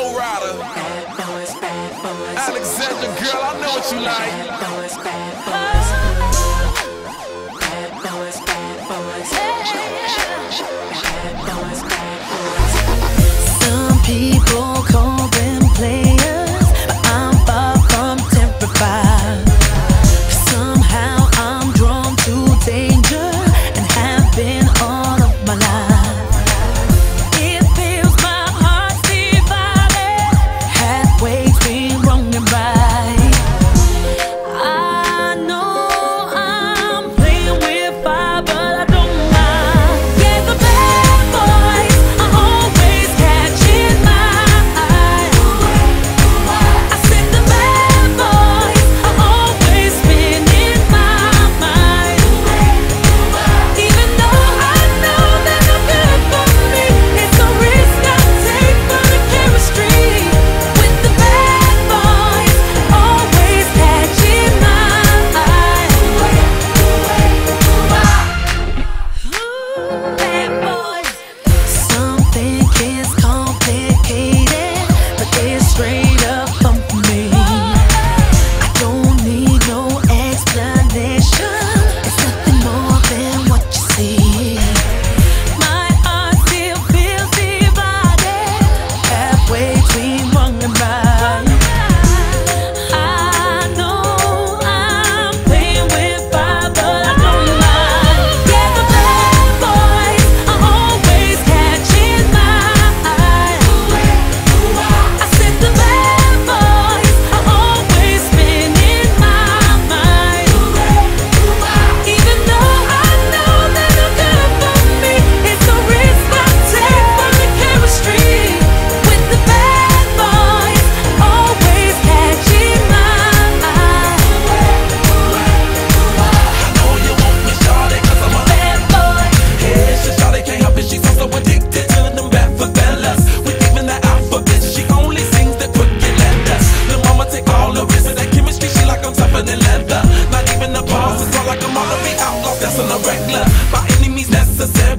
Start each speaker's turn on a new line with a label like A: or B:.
A: Flo Rida. Alexandra, girl, I know what you like.
B: Some people call than
A: leather. Not even the boss, it's all like I'm all to be outlaw. That's an irregular. By enemies necessary.